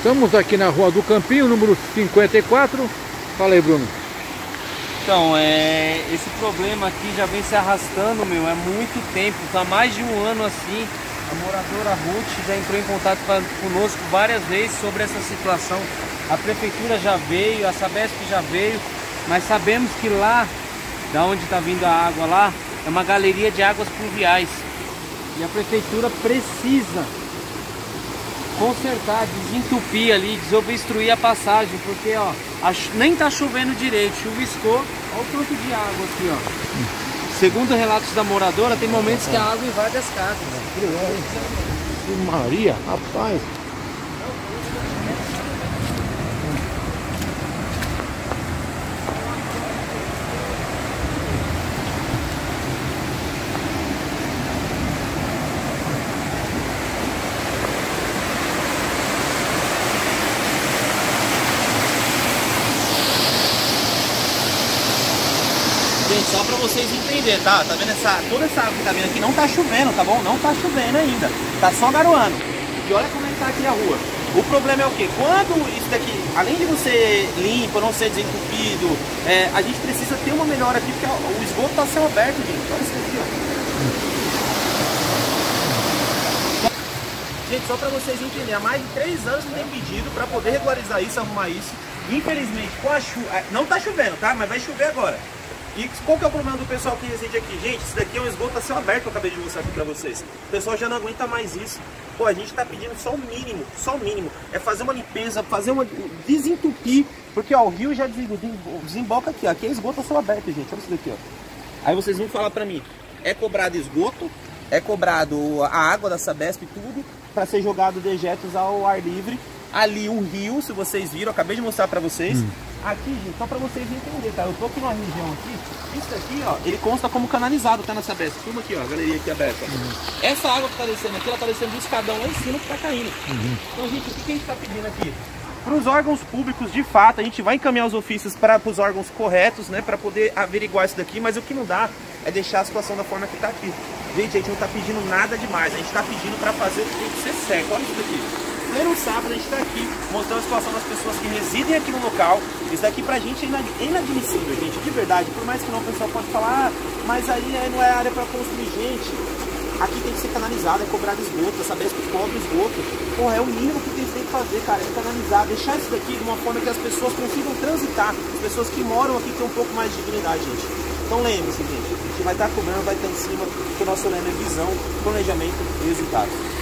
Estamos aqui na Rua do Campinho, número 54. Fala aí, Bruno. Então, é, esse problema aqui já vem se arrastando, meu, há muito tempo. Tá mais de um ano assim. A moradora Ruth já entrou em contato conosco várias vezes sobre essa situação. A prefeitura já veio, a Sabesp já veio, mas sabemos que lá, da onde está vindo a água lá, é uma galeria de águas pluviais. E a prefeitura precisa consertar, desentupir ali, desobstruir a passagem, porque ó, nem tá chovendo direito, chuviscou, olha o tanto de água aqui, ó. Segundo relatos da moradora, tem momentos que a água invade as casas. Maria, rapaz. Só pra vocês entenderem, tá? Tá vendo essa, toda essa água que tá vindo aqui? Não tá chovendo, tá bom? Não tá chovendo ainda. Tá só garoando. E olha como é que tá aqui a rua. O problema é o quê? Quando isso daqui, além de não ser limpo, não ser desentupido, é, a gente precisa ter uma melhora aqui, porque o esgoto tá céu aberto, gente. Olha isso aqui, ó. Gente, só para vocês entenderem, há mais de três anos não tem pedido para poder regularizar isso, arrumar isso. Infelizmente, com a chuva, não tá chovendo, tá? Mas vai chover agora. E qual que é o problema do pessoal que reside aqui? Gente, isso daqui é um esgoto a céu aberto que eu acabei de mostrar aqui pra vocês. O pessoal já não aguenta mais isso. Pô, a gente tá pedindo só o mínimo, só o mínimo. É fazer uma limpeza, fazer uma... desentupir. Porque, ó, o rio já desemboca aqui, ó. Aqui é esgoto a céu aberto, gente. Olha isso daqui, ó. Aí vocês vão falar pra mim, é cobrado esgoto, é cobrado a água da Sabesp e tudo, para ser jogado dejetos ao ar livre. Ali um rio, se vocês viram, acabei de mostrar pra vocês. Hum. Aqui, gente, só pra vocês entenderem, tá? Eu tô aqui numa região aqui, isso aqui, ó, ele consta como canalizado, tá nessa Sabesp. Filma aqui, ó, a galeria aqui aberta. Uhum. Essa água que tá descendo aqui, ela tá descendo do escadão lá em cima que tá caindo. Uhum. Então, gente, o que, que a gente tá pedindo aqui? Para os órgãos públicos, de fato, a gente vai encaminhar os ofícios para os órgãos corretos, né, para poder averiguar isso daqui, mas o que não dá é deixar a situação da forma que está aqui. Gente, a gente não está pedindo nada demais, a gente está pedindo para fazer o que tem que ser certo. Olha isso daqui pleno sábado a gente está aqui mostrando a situação das pessoas que residem aqui no local. Isso daqui pra gente é inadmissível, gente, de verdade. Por mais que não, o pessoal pode falar, ah, mas aí não é área para construir. Gente, aqui tem que ser canalizado, é cobrar esgoto, saber se cobra esgoto. Porra, é o mínimo que tem que fazer, cara, é canalizar, deixar isso daqui de uma forma que as pessoas consigam transitar. As pessoas que moram aqui têm um pouco mais de dignidade, gente. Então lembre-se, gente, a gente vai estar cobrando, vai estar em cima, porque o nosso lema é visão, planejamento e resultados.